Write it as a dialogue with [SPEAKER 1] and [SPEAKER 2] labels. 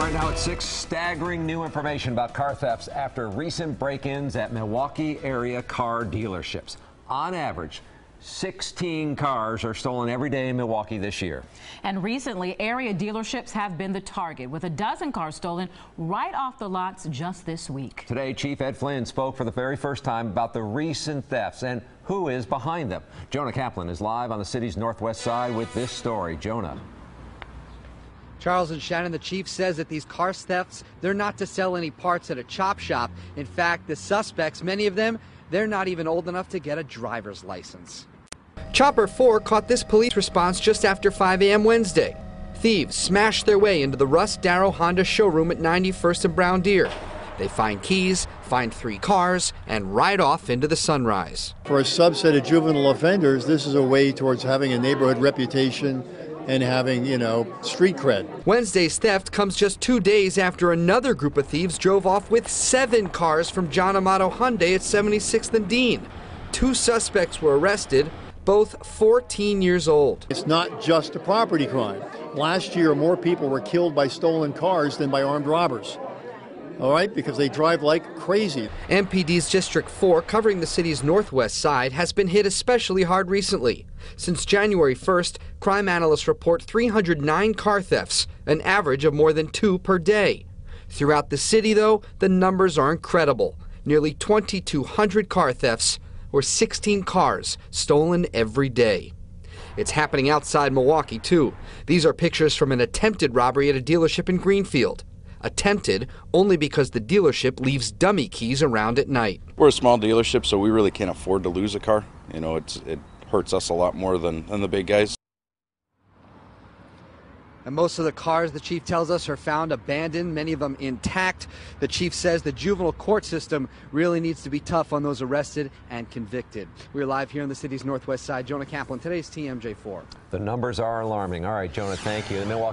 [SPEAKER 1] right now at 6. Staggering new information about car thefts after recent break ins at Milwaukee area car dealerships. On average, 16 cars are stolen every day in Milwaukee this year.
[SPEAKER 2] And recently, area dealerships have been the target, with a dozen cars stolen right off the lots just this week.
[SPEAKER 1] Today, Chief Ed Flynn spoke for the very first time about the recent thefts and who is behind them. Jonah Kaplan is live on the city's northwest side with this story. Jonah.
[SPEAKER 3] Charles and Shannon, the chief says that these car thefts, they're not to sell any parts at a chop shop. In fact, the suspects, many of them, they're not even old enough to get a driver's license. Chopper 4 caught this police response just after 5 a.m. Wednesday. Thieves smashed their way into the Russ Darrow Honda showroom at 91st and Brown Deer. They find keys, find three cars, and ride off into the sunrise.
[SPEAKER 4] For a subset of juvenile offenders, this is a way towards having a neighborhood reputation and having, you know, street cred.
[SPEAKER 3] Wednesday's theft comes just two days after another group of thieves drove off with seven cars from John Amato Hyundai at 76th and Dean. Two suspects were arrested, both 14 years old.
[SPEAKER 4] It's not just a property crime. Last year, more people were killed by stolen cars than by armed robbers all right, because they drive like crazy.
[SPEAKER 3] MPD's District 4, covering the city's northwest side, has been hit especially hard recently. Since January 1st, crime analysts report 309 car thefts, an average of more than two per day. Throughout the city, though, the numbers are incredible. Nearly 2,200 car thefts, or 16 cars stolen every day. It's happening outside Milwaukee, too. These are pictures from an attempted robbery at a dealership in Greenfield attempted only because the dealership leaves dummy keys around at night.
[SPEAKER 5] We're a small dealership, so we really can't afford to lose a car. You know, it's, it hurts us a lot more than, than the big guys.
[SPEAKER 3] And most of the cars, the chief tells us, are found abandoned, many of them intact. The chief says the juvenile court system really needs to be tough on those arrested and convicted. We're live here on the city's northwest side. Jonah Kaplan, today's TMJ4.
[SPEAKER 1] The numbers are alarming. All right, Jonah, thank you. The Milwaukee